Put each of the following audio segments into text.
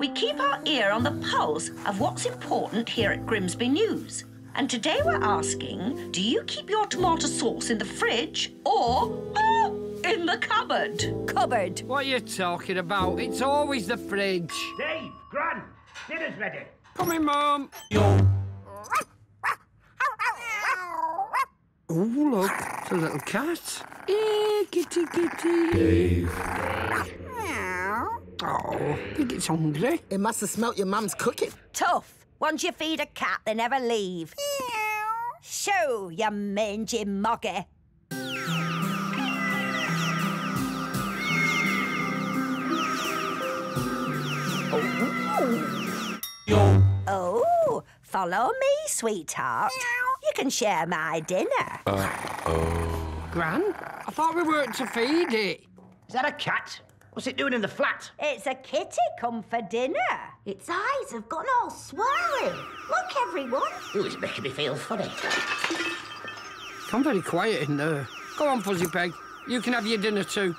We keep our ear on the pulse of what's important here at Grimsby News. And today we're asking, do you keep your tomato sauce in the fridge or oh, in the cupboard? Cupboard. What are you talking about? It's always the fridge. Dave, Gran, dinner's ready. Come in, Mum. Oh, look, it's a little cat. Hey, kitty, kitty. Dave. Oh, I think it's hungry. It must have smelt your mum's cooking. Tough. Once you feed a cat, they never leave. Shoo, you mangy moggy. Oh. oh, follow me, sweetheart. You can share my dinner. oh Gran, I thought we weren't to feed it. Is that a cat? What's it doing in the flat? It's a kitty come for dinner. Its eyes have gone all swirly. Look, everyone. Ooh, it's making me feel funny. I'm very quiet in there. Go on, Fuzzy Peg. You can have your dinner too.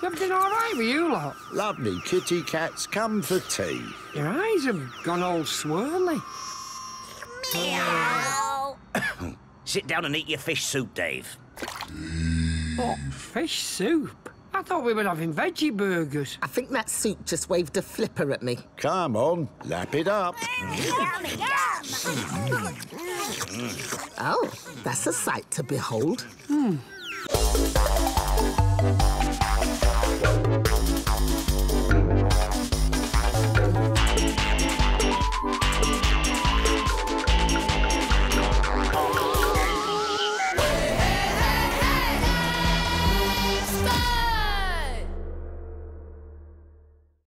You everything all right with you lot? Lovely kitty cats come for tea. Your eyes have gone all swirly. Meow. Sit down and eat your fish soup, Dave. What? Fish soup? I thought we were having veggie burgers. I think that soup just waved a flipper at me. Come on, lap it up. Oh, that's a sight to behold. Hmm.